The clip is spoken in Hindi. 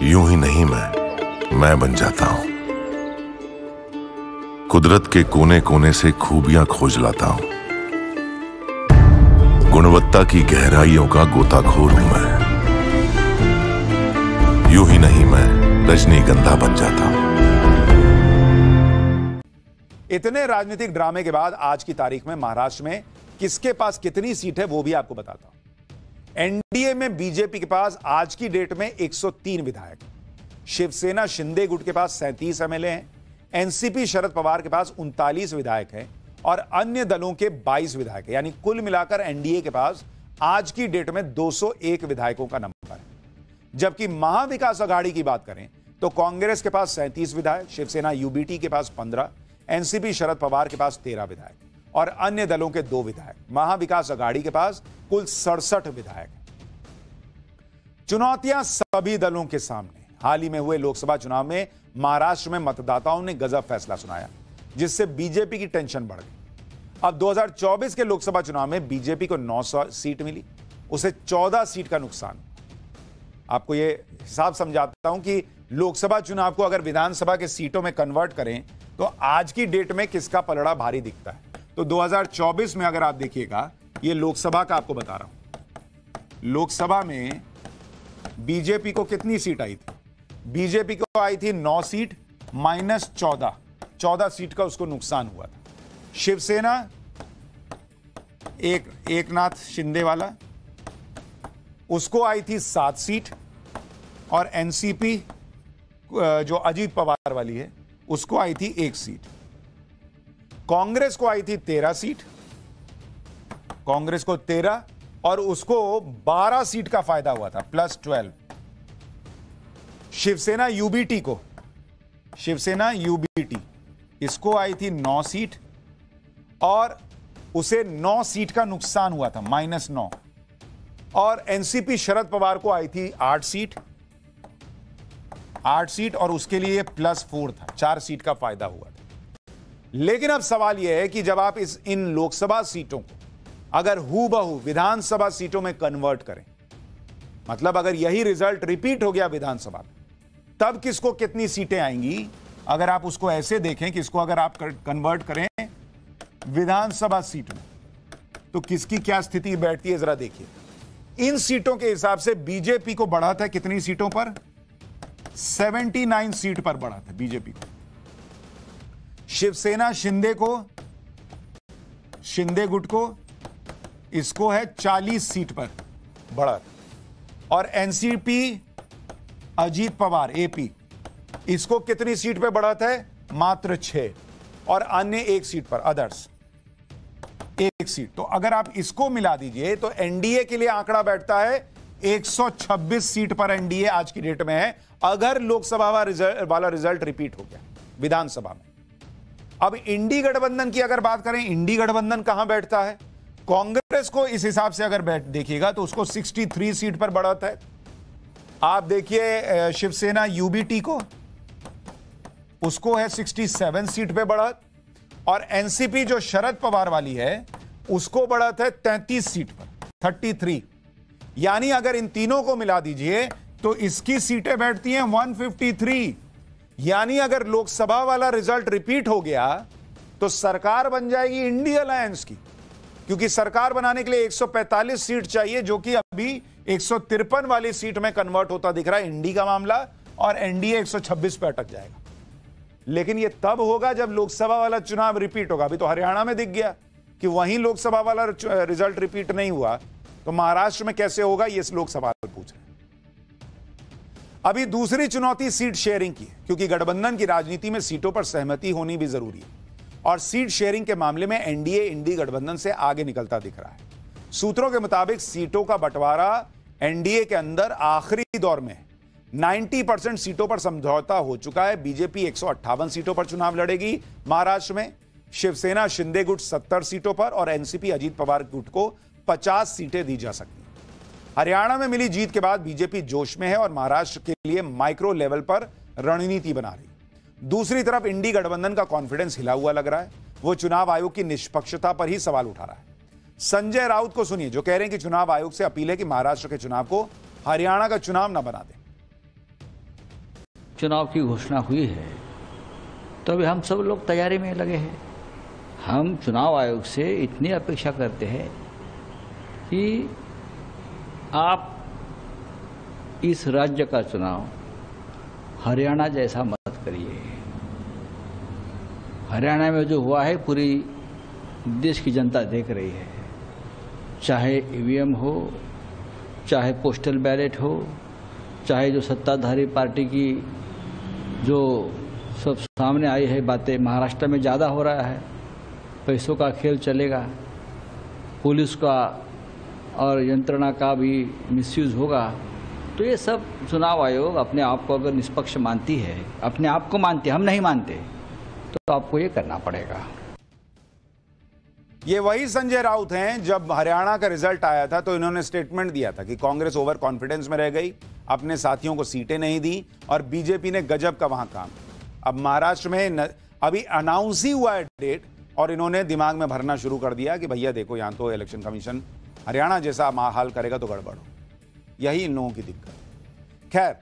यूँ ही नहीं मैं मैं बन जाता हूँ। कुदरत के कोने कोने से खूबियाँ खोज लाता हूँ। गुणवत्ता की गहराइयों का गोताखोर हूँ मैं। यूँ ही नहीं मैं रजनीगंधा बन जाता हूँ। इतने राजनीतिक ड्रामे के बाद आज की तारीख में महाराष्ट्र में किसके पास कितनी सीट है वो भी आपको बताता हूँ। में बीजेपी के पास आज की डेट में 103 विधायक। शिवसेना शिंदे गुट के पास सैंतीस एमएलए हैं। एनसीपी शरद पवार के पास उनतालीस विधायक हैं और अन्य दलों के 22 विधायक हैं। यानी कुल मिलाकर एनडीए के पास आज की डेट में 201 विधायकों का नंबर है। जबकि महाविकास अघाड़ी की बात करें तो कांग्रेस के पास सैंतीस विधायक, शिवसेना यूबीटी के पास पंद्रह, एनसीपी शरद पवार के पास तेरह विधायक और अन्य दलों के दो विधायक। महाविकास अघाड़ी के पास कुल सड़सठ विधायक चुनौतियाँ सभी दलों के सामने। हाल ही में हुए लोकसभा चुनाव में महाराष्ट्र में मतदाताओं ने गजब फैसला सुनाया, जिससे बीजेपी की टेंशन बढ़ गई। अब 2024 के लोकसभा चुनाव में बीजेपी को 900 सीट मिली, उसे 14 सीट का नुकसान। आपको यह हिसाब समझाता हूँ कि लोकसभा चुनाव को अगर विधानसभा के सीटों में कन्वर्ट करें तो आज की डेट में किसका पलड़ा भारी दिखता है? तो 2024 में अगर आप देखिएगा, ये लोकसभा का आपको बता रहा हूँ। लोकसभा में बीजेपी को कितनी सीट आई थी? बीजेपी को आई थी नौ सीट, माइनस चौदह। चौदह सीट का उसको नुकसान हुआ था। शिवसेना, एक एक नाथ शिंदे वाला उसको आई थी सात सीट और एनसीपी जो अजीत पवार वाली है, उसको आई थी एक सीट। कांग्रेस को आई थी तेरह सीट। कांग्रेस को तेरह और उसको बारह सीट का फ़ायदा हुआ था प्लस ट्वेल्व शिवसेना यूबीटी को, शिवसेना यूबीटी इसको आई थी नौ सीट और उसे नौ सीट का नुकसान हुआ था माइनस नौ। और एनसीपी शरद पवार को आई थी आठ सीट आठ सीट और उसके लिए प्लस फोर था, चार सीट का फ़ायदा हुआ था। लेकिन अब सवाल यह है कि जब आप इस इन लोकसभा सीटों को अगर हु बहु विधानसभा सीटों में कन्वर्ट करें मतलब अगर यही रिज़ल्ट रिपीट हो गया विधानसभा में, तब किसको कितनी सीटें आएँगी? अगर आप उसको ऐसे देखें कि इसको अगर आप कन्वर्ट करें विधानसभा सीट में तो किसकी क्या स्थिति बैठती है जरा देखिए। इन सीटों के हिसाब से बीजेपी को बढ़ा था कितनी सीटों पर? 79 सीट पर बढ़ा था बीजेपी को। शिवसेना शिंदे को, शिंदे गुट को इसको है 40 सीट पर बढ़त और एनसीपी अजीत पवार एपी इसको कितनी सीट पे बढ़त है? मात्र छह। और अन्य एक सीट पर अदर्स एक सीट। तो अगर आप इसको मिला दीजिए तो एनडीए के लिए आंकड़ा बैठता है। 126 सीट पर एनडीए आज की डेट में है, अगर लोकसभा वाला रिज़ल्ट रिपीट हो गया, विधानसभा में। अब इंडी गठबंधन की अगर बात करें इंडी गठबंधन कहाँ बैठता है? कांग्रेस को इस हिसाब से अगर बैठ देखिएगा तो उसको 63 सीट पर बढ़त है। आप देखिए शिवसेना यूबीटी को, उसको है 67 सीट पे बढ़त और एनसीपी जो शरद पवार वाली है, उसको बढ़त है 33 सीट पर 33 यानी अगर इन तीनों को मिला दीजिए तो इसकी सीटें बैठती हैं 153 यानी अगर लोकसभा वाला रिज़ल्ट रिपीट हो गया तो सरकार बन जाएगी इंडिया अलायंस की। क्योंकि सरकार बनाने के लिए 145 सीट चाहिए, जो कि अभी एक सौ तिरपन वाली सीट में कन्वर्ट होता दिख रहा है। इंडी का मामला और एनडीए 126 पे अटक जाएगा। लेकिन यह तब होगा जब लोकसभा वाला चुनाव रिपीट होगा। अभी तो हरियाणा में दिख गया कि वहीं लोकसभा वाला रिज़ल्ट रिपीट नहीं हुआ। तो महाराष्ट्र में कैसे होगा, ये सवाल पूछ रहे अभी दूसरी चुनौती सीट शेयरिंग की क्योंकि गठबंधन की राजनीति में सीटों पर सहमति होनी भी ज़रूरी है। और सीट शेयरिंग के मामले में एनडीए इंडी गठबंधन से आगे निकलता दिख रहा है। सूत्रों के मुताबिक सीटों का बंटवारा एनडीए के अंदर आखिरी दौर में 90 परसेंट सीटों पर समझौता हो चुका है। बीजेपी एक सौ अट्ठावन सीटों पर चुनाव लड़ेगी महाराष्ट्र में। शिवसेना, शिंदे गुट 70 सीटों पर और एनसीपी अजीत पवार गुट को 50 सीटें दी जा सकती हरियाणा में मिली जीत के बाद बीजेपी जोश में है और महाराष्ट्र के लिए माइक्रो लेवल पर रणनीति बना रही दूसरी तरफ़ इंडी गठबंधन का कॉन्फिडेंस हिला हुआ लग रहा है। वो चुनाव आयोग की निष्पक्षता पर ही सवाल उठा रहा है। संजय राउत को सुनिए, जो कह रहे हैं कि चुनाव आयोग से अपील है कि महाराष्ट्र के चुनाव को हरियाणा का चुनाव न बना दे। चुनाव की घोषणा हुई है तो अभी हम सब लोग तैयारी में लगे हैं। हम चुनाव आयोग से इतनी अपेक्षा करते हैं कि आप इस राज्य का चुनाव हरियाणा जैसा मत करिए। हरियाणा में जो हुआ है, पूरी देश की जनता देख रही है। चाहे ईवीएम हो, चाहे पोस्टल बैलेट हो, चाहे जो सत्ताधारी पार्टी की जो सब सामने आई है बातें, महाराष्ट्र में ज़्यादा हो रहा है, पैसों का खेल चलेगा, पुलिस का और यंत्रणा का भी मिसयूज होगा तो ये सब चुनाव आयोग अपने आप को अगर निष्पक्ष मानती है, अपने आप को मानती है, हम नहीं मानते। तो आपको ये करना पड़ेगा। ये वही संजय राउत हैं जब हरियाणा का रिज़ल्ट आया था तो इन्होंने स्टेटमेंट दिया था कि कांग्रेस ओवर कॉन्फिडेंस में रह गई अपने साथियों को सीटें नहीं दी और बीजेपी ने गजब का वहाँ काम अब महाराष्ट्र में न, अभी अनाउंस ही हुआ है डेट और इन्होंने दिमाग में भरना शुरू कर दिया कि भैया देखो यहाँ तो इलेक्शन कमीशन हरियाणा जैसा हाल करेगा तो गड़बड़ हो। यही इन लोगों की दिक्कत। खैर